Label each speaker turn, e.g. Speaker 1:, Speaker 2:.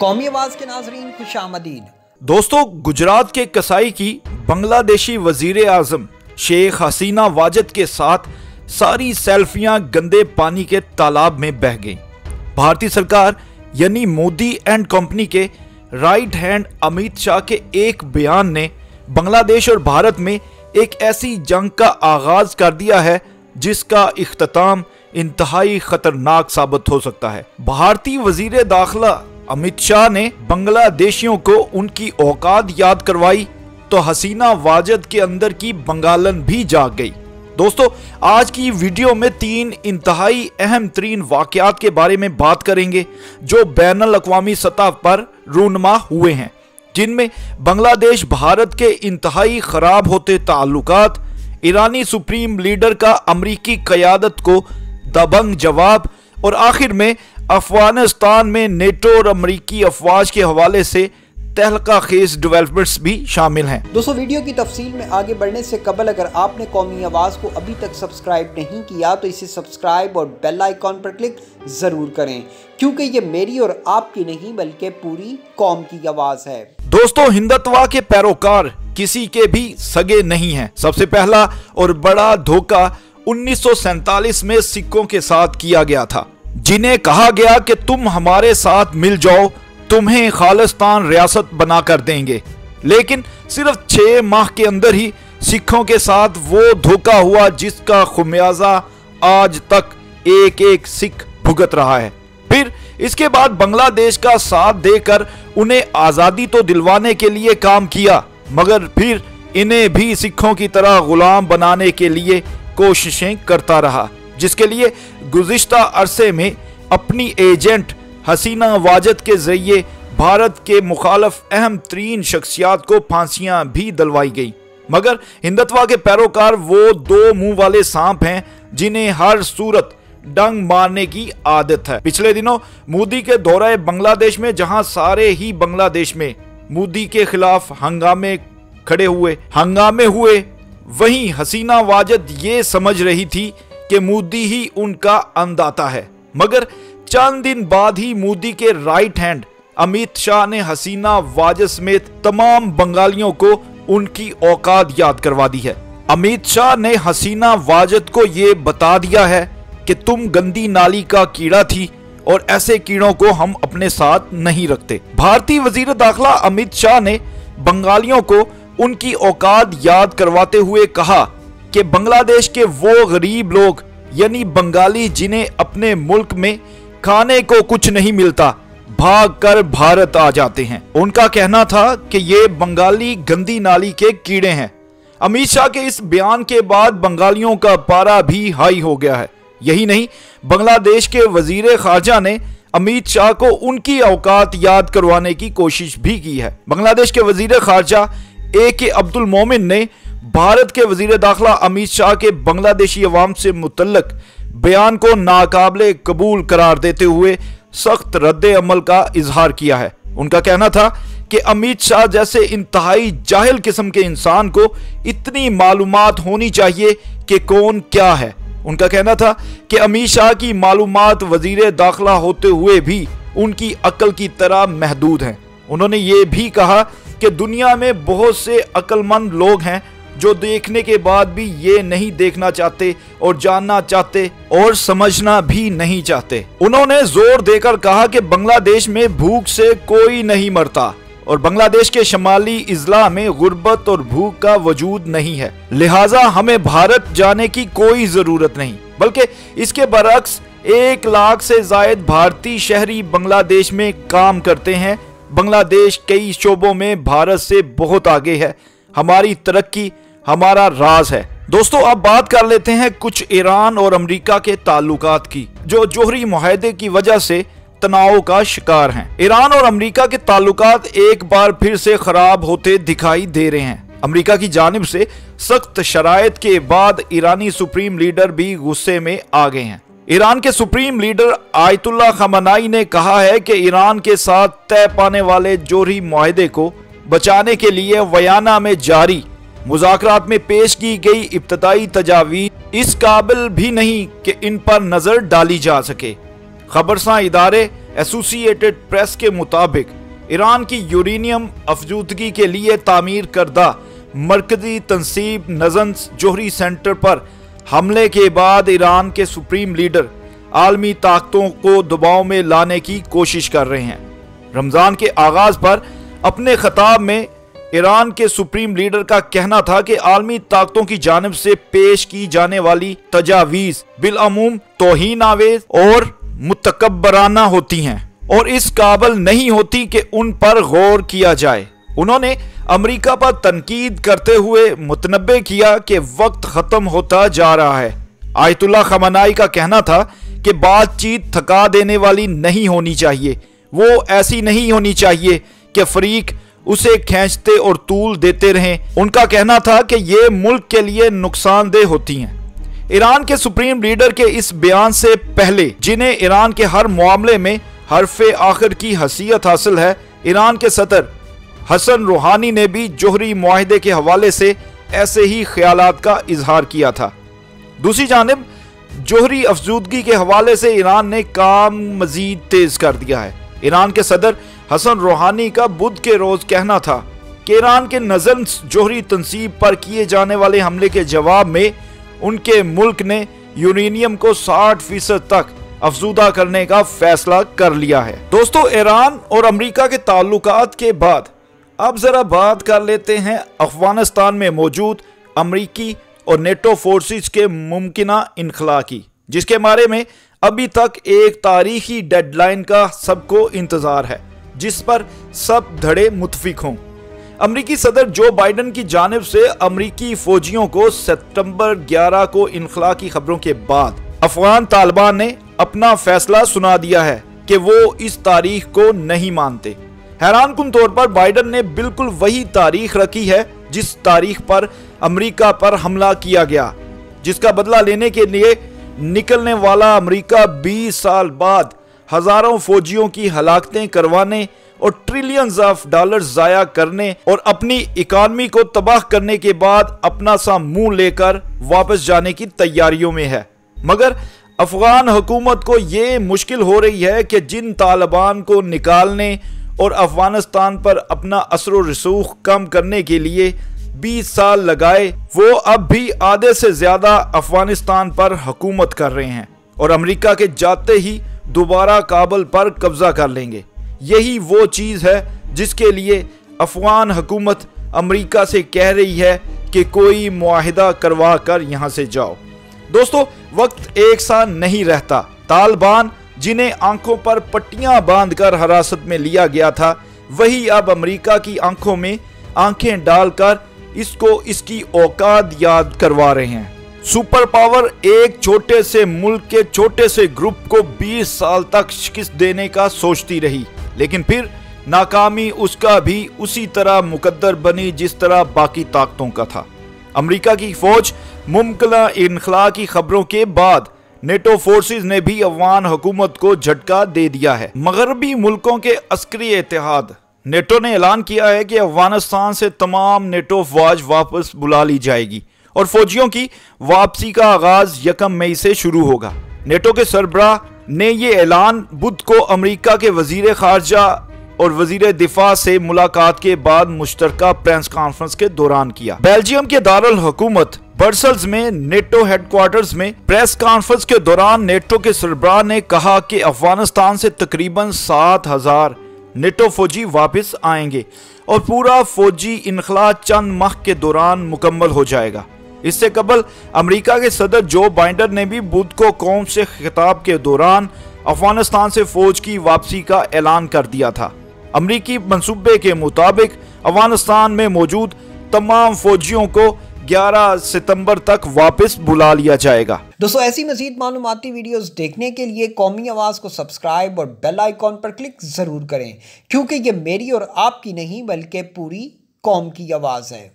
Speaker 1: कौमी आवाज़ के नाजरीन, खुश आमदीन
Speaker 2: दोस्तों, गुजरात के कसाई की बांग्लादेशी वज़ीर आज़म शेख हसीना वाजद के साथ सारी सेल्फियाँ गंदे पानी के तालाब में बह गईं। भारतीय सरकार, यानी मोदी एंड कंपनी के राइट हैंड अमित शाह के एक बयान ने बांग्लादेश और भारत में एक ऐसी जंग का आगाज़ कर दिया है, जिसका इख्ताम इंतहाई खतरनाक साबित हो सकता है भारतीय वज़ीर दाखिला अमित शाह ने बांग्लादेशियों को उनकी औकात याद करवाई तो हसीना वाजद के अंदर की बंगालन भी जाग गई। दोस्तों, आज की वीडियो में तीन इंतहाई अहम तरीन वाकयात के बारे में बात करेंगे, जो बैन अवी सतह पर रूनमा हुए हैं, जिनमें बांग्लादेश भारत के इंतहाई खराब होते ताल्लुकात, ईरानी सुप्रीम लीडर का अमरीकी कयादत को दबंग जवाब, और आखिर में अफ़गानिस्तान में नेटो और अमरीकी अफवाज के हवाले से तहलका खेज डेवलपमेंट्स भी शामिल हैं।
Speaker 1: दोस्तों वीडियो की तफसील में आगे बढ़ने से कबल अगर आपने कौमी आवाज़ को अभी तक सब्सक्राइब नहीं किया तो इसे सब्सक्राइब और बेल आइकॉन पर क्लिक ज़रूर करें क्योंकि ये मेरी और आपकी नहीं बल्कि पूरी कौम की आवाज़ है।
Speaker 2: दोस्तों हिंदुत्वा के पैरोकार किसी के भी सगे नहीं हैं। सबसे पहला और बड़ा धोखा उन्नीस में सिखों के साथ किया गया था। जिन्हें कहा गया कि तुम हमारे साथ मिल जाओ, तुम्हें खालिस्तान रियासत बना कर देंगे। लेकिन सिर्फ़ छह माह के अंदर ही सिखों के साथ वो धोखा हुआ जिसका खुमियाजा आज तक एक एक सिख भुगत रहा है। फिर इसके बाद बांग्लादेश का साथ देकर उन्हें आज़ादी तो दिलवाने के लिए काम किया, मगर फिर इन्हें भी सिखों की तरह गुलाम बनाने के लिए कोशिशें करता रहा। जिसके लिए गुज्त अरसे में अपनी एजेंट हसीना वाजद के ज़रिए भारत के मुखालफ अहम तरीन शख्सियात को फांसियाँ भी दलवाई गई। मगर हिंदुत्वा के पैरोकार वो दो मुँह वाले सांप हैं जिन्हें हर सूरत डंग मारने की आदत है। पिछले दिनों मोदी के दौरे बांग्लादेश में, जहाँ सारे ही बांग्लादेश में मोदी के खिलाफ हंगामे खड़े हुए, हंगामे हुए, वहीं हसीना वाजद ये समझ रही थी कि मोदी ही उनका अंदाता है। मगर चंद दिन बाद ही मोदी के राइट हैंड अमित शाह ने हसीना वाजद समेत तमाम बंगालियों को उनकी औकात याद करवा दी है। अमित शाह ने हसीना वाजद को ये बता दिया है कि तुम गंदी नाली का कीड़ा थी और ऐसे कीड़ों को हम अपने साथ नहीं रखते। भारतीय वज़ीर दाखिला अमित शाह ने बंगालियों को उनकी औकात याद करवाते हुए कहा कि बांग्लादेश के वो गरीब लोग, यानी बंगाली जिन्हें अपने मुल्क में खाने को कुछ नहीं मिलता भाग कर भारत आ जाते हैं। उनका कहना था कि ये बंगाली गंदी नाली के कीड़े हैं। अमित शाह के इस बयान के बाद बंगालियों का पारा भी हाई हो गया है। यही नहीं, बांग्लादेश के वज़ीर खारजा ने अमित शाह को उनकी औकात याद करवाने की कोशिश भी की है। बांग्लादेश के वज़ीर खारजा ए के अब्दुल मोमिन ने भारत के वज़ीर दाखिला अमित शाह के बांग्लादेशी अवाम से मुतलक बयान को नाकबले कबूल करार देते हुए सख्त रद्द अमल का इजहार किया है। उनका कहना था कि अमित शाह जैसे इंतहाई जाहिल किस्म के इंसान को इतनी मालूम होनी चाहिए कि कौन क्या है। उनका कहना था कि अमित शाह की मालूम वज़ीर दाखिला होते हुए भी उनकी अकल की तरह महदूद हैं। उन्होंने ये भी कहा कि दुनिया में बहुत से अक्लमंद लोग हैं जो देखने के बाद भी ये नहीं देखना चाहते और जानना चाहते और समझना भी नहीं चाहते। उन्होंने ज़ोर देकर कहा कि बांग्लादेश में भूख से कोई नहीं मरता और बांग्लादेश के शमाली इजला में गुर्बत और भूख का वजूद नहीं है। लिहाजा हमें भारत जाने की कोई ज़रूरत नहीं, बल्कि इसके बरक्स एक लाख से जायद भारतीय शहरी बांग्लादेश में काम करते हैं। बांग्लादेश कई शोबों में भारत से बहुत आगे है। हमारी तरक्की हमारा राज है। दोस्तों, अब बात कर लेते हैं कुछ ईरान और अमेरिका के ताल्लुकात की, जो जोहरी माहदे की वजह से तनाव का शिकार हैं। ईरान और अमेरिका के ताल्लुकात एक बार फिर से खराब होते दिखाई दे रहे हैं। अमेरिका की जानब से सख्त शराइत के बाद ईरानी सुप्रीम लीडर भी गुस्से में आ गए हैं। ईरान के सुप्रीम लीडर आयतुल्ला खमनाई ने कहा है कि ईरान के साथ तय पाने वाले जोहरी माहदे को बचाने के लिए वयाना में जारी मुजाकरात में पेश की गई इब्तदाई तजावीज इस काबिल भी नहीं कि इन पर नज़र डाली जा सके। खबरसा इदारे एसोसिएटेड प्रेस के मुताबिक, ईरान की यूरेनियम अफजूदगी के लिए तामीर करदा मरकजी तनसीब नजन जोहरी सेंटर पर हमले के बाद ईरान के सुप्रीम लीडर आलमी ताकतों को दबाव में लाने की कोशिश कर रहे हैं। रमज़ान के आगाज़ पर अपने खताब में ईरान के सुप्रीम लीडर का कहना था कि आलमी ताकतों की जानब से पेश की जाने वाली तजावीज़ बिलअमूम तोहन आवेज और मुतकबराना होती हैं और इस काबल नहीं होती कि उन पर गौर किया जाए। उन्होंने अमेरिका पर तनकीद करते हुए मुतनबे किया कि वक्त ख़त्म होता जा रहा है। आयतुल्ला खमनाई का कहना था कि बातचीत थका देने वाली नहीं होनी चाहिए। वो ऐसी नहीं होनी चाहिए कि फरीक उसे खींचते और तूल देते रहें। उनका कहना था कि ये मुल्क के लिए नुकसानदेह होती हैं। ईरान के सुप्रीम लीडर के इस बयान से पहले, जिन्हें ईरान के हर मामले में हरफ आखिर की हसीयत हासिल है, ईरान के सदर हसन रूहानी ने भी जोहरी माहदे के हवाले से ऐसे ही ख्याल का इजहार किया था। दूसरी जानब, जोहरी अफजूदगी के हवाले से ईरान ने काम मजीद तेज कर दिया है। ईरान के सदर हसन रूहानी का बुध के रोज कहना था कि ईरान के नज़र जोहरी तनसीब पर किए जाने वाले हमले के जवाब में उनके मुल्क ने यूरेनियम को 60 फ़ीसद तक अफजूदा करने का फैसला कर लिया है। दोस्तों, ईरान और अमेरिका के ताल्लुकात के बाद अब जरा बात कर लेते हैं अफ़गानिस्तान में मौजूद अमरीकी और नेटो फोर्सेस के मुमकिन इनखला की जिसके बारे में अभी तक एक तारीखी डेडलाइन का सबको इंतज़ार है। जिस पर सब धड़े मुतफिक हों। अमरीकी सदर जो बाइडन की जानब से अमरीकी फौजियों को सितंबर 11 को इनखला की खबरों के बाद अफगान तालिबान ने अपना फैसला सुना दिया है कि वो इस तारीख को नहीं मानते। हैरान कन तौर पर बाइडन ने बिल्कुल वही तारीख रखी है जिस तारीख पर अमरीका पर हमला किया गया, जिसका बदला लेने के लिए निकलने वाला अमरीका 20 साल बाद हज़ारों फौजियों की हलाकतें करवाने और ट्रिलियंस ऑफ़ डॉलर जाया करने और अपनी इकॉनमी को तबाह करने के बाद अपना सा मुँह लेकर वापस जाने की तैयारियों में है। मगर अफगान हुकूमत को ये मुश्किल हो रही है कि जिन तालिबान को निकालने और अफ़गानिस्तान पर अपना असर रसूख कम करने के लिए 20 साल लगाए, वो अब भी आधे से ज़्यादा अफ़गानिस्तान पर हुकूमत कर रहे हैं। और अमेरिका के जाते ही दोबारा काबल पर कब्जा कर लेंगे। यही वो चीज़ है जिसके लिए अफगान हुकूमत अमेरिका से कह रही है कि कोई मुआहिदा करवा कर यहाँ से जाओ। दोस्तों, वक्त एक सा नहीं रहता। तालिबान, जिन्हें आँखों पर पट्टियाँ बांधकर हिरासत में लिया गया था, वही अब अमेरिका की आँखों में आँखें डालकर इसको इसकी औकात याद करवा रहे हैं। सुपर पावर एक छोटे से मुल्क के छोटे से ग्रुप को 20 साल तक शिकस्त देने का सोचती रही, लेकिन फिर नाकामी उसका भी उसी तरह मुकद्दर बनी जिस तरह बाकी ताकतों का था। अमेरिका की फौज मुमकिन इनखला की खबरों के बाद नेटो फोर्सेस ने भी अफगान हुकूमत को झटका दे दिया है। मगरबी मुल्कों के अस्करी इतिहाद नेटो ने ऐलान किया है कि अफ़गानिस्तान से तमाम नेटो फौज वापस बुला ली जाएगी। और फौजियों की वापसी का आगाज़ यकम मई से शुरू होगा। नेटो के सरबराह ने ये ऐलान बुध को अमेरिका के वज़ीर खारजा और वज़ीर दिफा से मुलाकात के बाद मुश्तरका प्रेस कॉन्फ्रेंस के दौरान किया। बेल्जियम के दारुल हुकूमत बर्सल्स में, नेटो हेडक्वार्टर्स में प्रेस कॉन्फ्रेंस के दौरान नेटो के सरबराह ने कहा कि अफ़गानिस्तान से तकरीबन सात हज़ार नेटो फौजी वापस आएँगे और पूरा फौजी इनखला चंद माह के दौरान मुकम्मल हो जाएगा। इससे कबल अमेरिका के सदर जो बाइडन ने भी बुध को कौम से खिताब के दौरान अफ़गानिस्तान से फौज की वापसी का ऐलान कर दिया था। अमरीकी मनसूबे के मुताबिक अफ़गानिस्तान में मौजूद तमाम फौजियों को 11 सितंबर तक वापस बुला लिया जाएगा।
Speaker 1: दोस्तों, ऐसी मजीद मालूमती वीडियोस देखने के लिए कौमी आवाज़ को सब्सक्राइब और बेल आइकॉन पर क्लिक ज़रूर करें, क्योंकि ये मेरी और आपकी नहीं, बल्कि पूरी कौम की आवाज़ है।